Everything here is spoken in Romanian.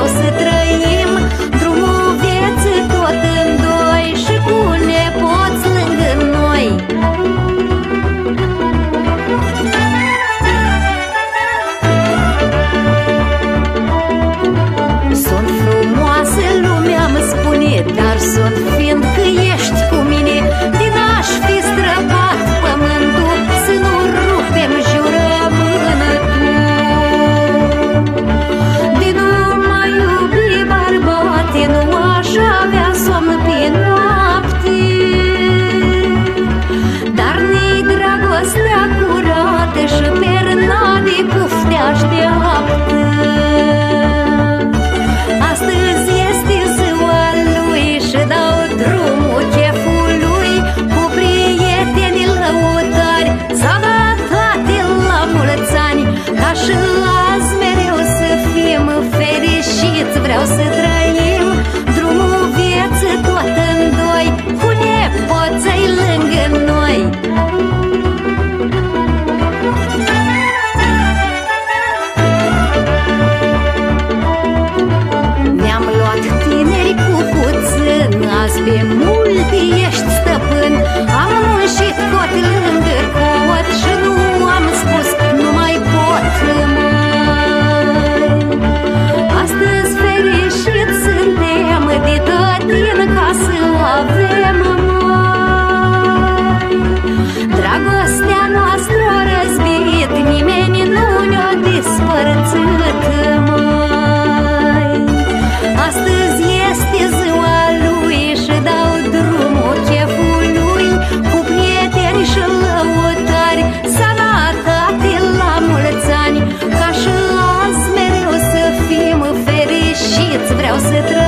eu se trata de mult ești stăpân. Am muncit cot lângă cot Și nu am spus, nu mai pot mai Astăzi fericit suntem De tot din casă avem mai Dragostea noastră a răzbit Nimeni nu ne-a dispărțit céu se transforma.